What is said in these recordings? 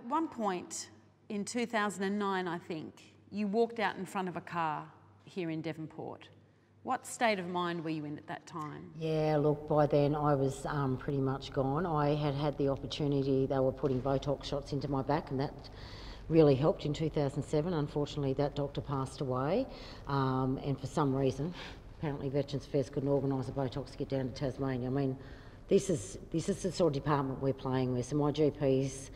At one point in 2009, I think, you walked out in front of a car here in Devonport. What state of mind were you in at that time? Yeah, look, by then I was um, pretty much gone. I had had the opportunity, they were putting Botox shots into my back, and that really helped in 2007. Unfortunately, that doctor passed away, um, and for some reason, apparently Veterans Affairs couldn't organise a Botox to get down to Tasmania. I mean, this is, this is the sort of department we're playing with. So my GPs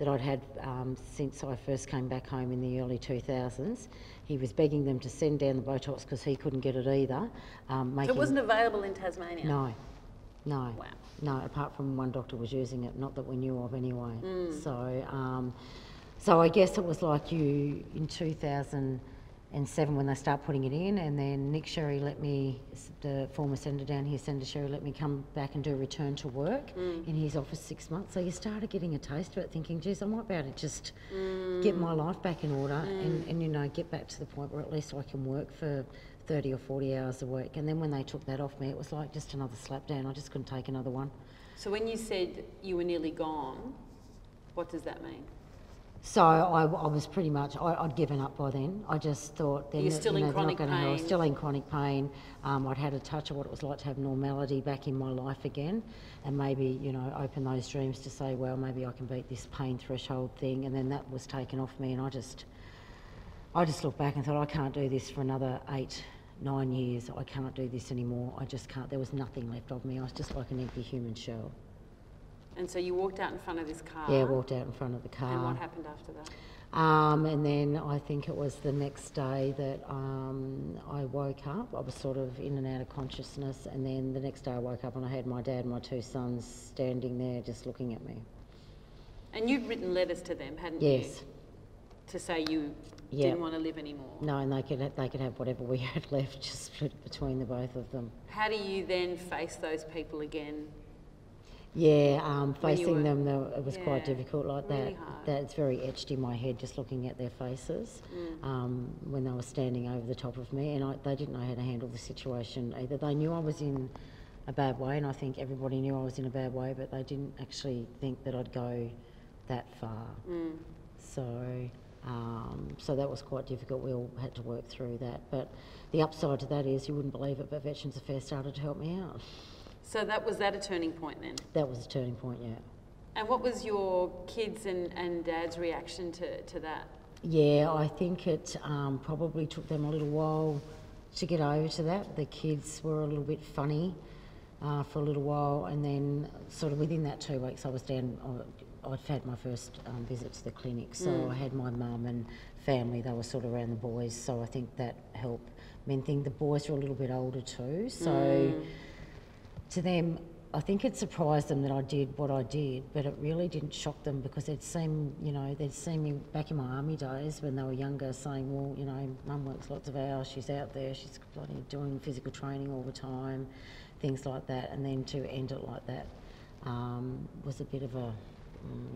that I'd had um, since I first came back home in the early 2000s. He was begging them to send down the Botox because he couldn't get it either. Um, so it wasn't available in Tasmania? No, no. Wow. No, apart from one doctor was using it, not that we knew of anyway. Mm. So, um, so I guess it was like you in 2000 and seven when they start putting it in. And then Nick Sherry let me, the former senator down here, Senator Sherry, let me come back and do a return to work mm. in his office six months. So you started getting a taste of it, thinking, geez, I might be able to just mm. get my life back in order mm. and, and, you know, get back to the point where at least I can work for 30 or 40 hours a week. And then when they took that off me, it was like just another slap down. I just couldn't take another one. So when you said you were nearly gone, what does that mean? So I, I, was pretty much, I, would given up by then. I just thought, then, You're still you know, in chronic pain. I was still in chronic pain. Um, I'd had a touch of what it was like to have normality back in my life again, and maybe you know open those dreams to say, well, maybe I can beat this pain threshold thing. And then that was taken off me, and I just, I just looked back and thought, I can't do this for another eight, nine years. I can't do this anymore. I just can't. There was nothing left of me. I was just like an empty human shell. And so you walked out in front of this car? Yeah, walked out in front of the car. And what happened after that? Um, and then I think it was the next day that um, I woke up. I was sort of in and out of consciousness, and then the next day I woke up and I had my dad and my two sons standing there just looking at me. And you'd written letters to them, hadn't yes. you? Yes. To say you yep. didn't want to live anymore. No, and they could they could have whatever we had left, just split between the both of them. How do you then face those people again yeah, um, facing were, them though it was yeah, quite difficult like really that. Hard. That's very etched in my head just looking at their faces mm. um, when they were standing over the top of me, and I, they didn't know how to handle the situation either. They knew I was in a bad way, and I think everybody knew I was in a bad way, but they didn't actually think that I'd go that far. Mm. So. Um, so that was quite difficult. We all had to work through that. But the upside to that is, you wouldn't believe it, but Veterans Affairs started to help me out. So that was that a turning point then? That was a turning point, yeah. And what was your kids and, and dad's reaction to, to that? Yeah, I think it um, probably took them a little while to get over to that. The kids were a little bit funny uh, for a little while, and then sort of within that two weeks, I was down. I'd had my first um, visit to the clinic, so mm. I had my mum and family. They were sort of around the boys, so I think that helped. I mean, think the boys were a little bit older too, so. Mm to them, I think it surprised them that I did what I did, but it really didn't shock them because they'd seen, you know, they'd seen me back in my army days when they were younger saying, well, you know, mum works lots of hours, she's out there, she's bloody doing physical training all the time, things like that. And then to end it like that um, was a bit of a,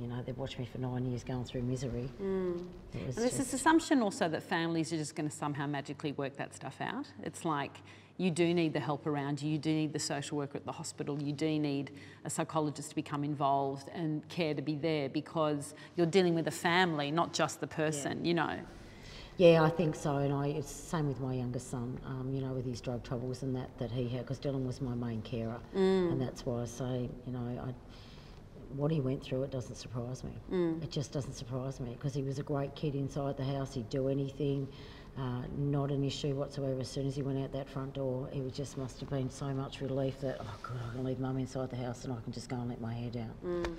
you know, they've watched me for nine years going through misery. Mm. And there's this assumption also that families are just going to somehow magically work that stuff out. It's like, you do need the help around you, you do need the social worker at the hospital, you do need a psychologist to become involved and care to be there because you're dealing with a family, not just the person, yeah. you know. Yeah, I think so, and I it's the same with my younger son. Um, you know, with his drug troubles and that that he had, because Dylan was my main carer, mm. and that's why I say, you know, I, what he went through, it doesn't surprise me. Mm. It just doesn't surprise me because he was a great kid inside the house. He'd do anything. Uh, not an issue whatsoever. As soon as he went out that front door, it just must have been so much relief that, oh, God, I can leave mum inside the house and I can just go and let my hair down. Mm.